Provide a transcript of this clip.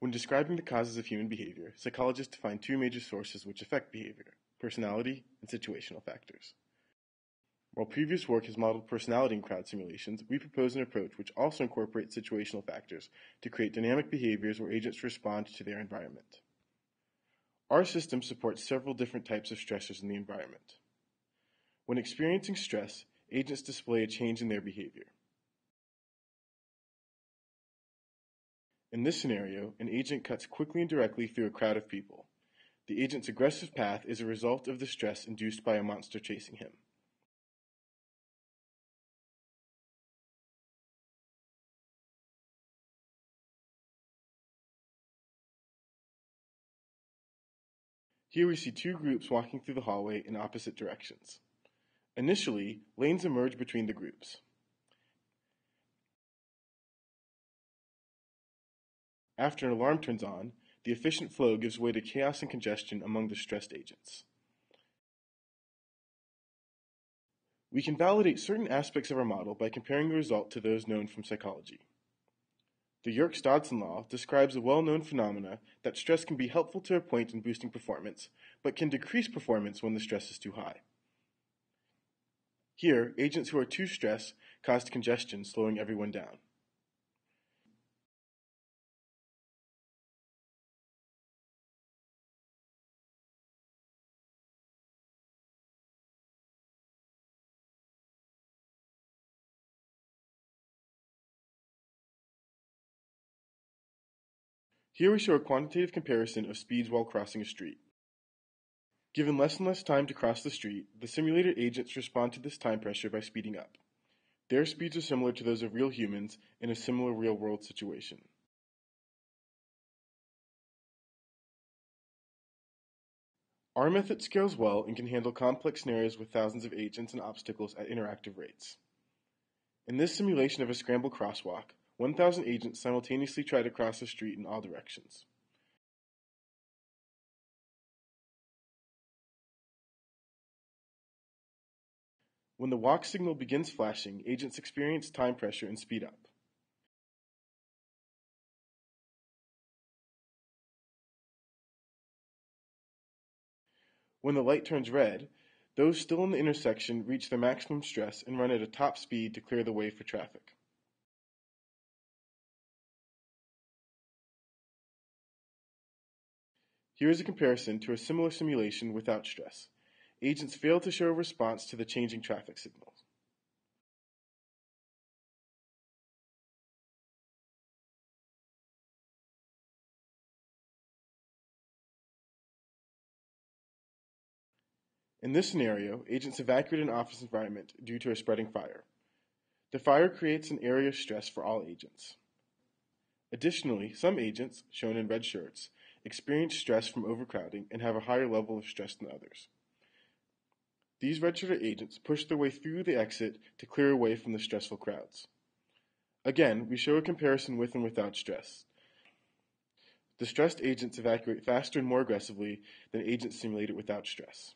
When describing the causes of human behavior, psychologists define two major sources which affect behavior personality and situational factors. While previous work has modeled personality in crowd simulations, we propose an approach which also incorporates situational factors to create dynamic behaviors where agents respond to their environment. Our system supports several different types of stressors in the environment. When experiencing stress, agents display a change in their behavior. In this scenario, an agent cuts quickly and directly through a crowd of people. The agent's aggressive path is a result of the stress induced by a monster chasing him. Here we see two groups walking through the hallway in opposite directions. Initially, lanes emerge between the groups. After an alarm turns on, the efficient flow gives way to chaos and congestion among the stressed agents. We can validate certain aspects of our model by comparing the result to those known from psychology. The Yerkes-Dodson law describes a well-known phenomena that stress can be helpful to a point in boosting performance, but can decrease performance when the stress is too high. Here, agents who are too stressed cause congestion, slowing everyone down. Here we show a quantitative comparison of speeds while crossing a street. Given less and less time to cross the street, the simulated agents respond to this time pressure by speeding up. Their speeds are similar to those of real humans in a similar real-world situation. Our method scales well and can handle complex scenarios with thousands of agents and obstacles at interactive rates. In this simulation of a scramble crosswalk, 1,000 agents simultaneously try to cross the street in all directions. When the walk signal begins flashing, agents experience time pressure and speed up. When the light turns red, those still in the intersection reach their maximum stress and run at a top speed to clear the way for traffic. Here is a comparison to a similar simulation without stress. Agents fail to show a response to the changing traffic signals. In this scenario, agents evacuate an office environment due to a spreading fire. The fire creates an area of stress for all agents. Additionally, some agents, shown in red shirts, experience stress from overcrowding and have a higher level of stress than others. These registered agents push their way through the exit to clear away from the stressful crowds. Again, we show a comparison with and without stress. The stressed agents evacuate faster and more aggressively than agents simulated without stress.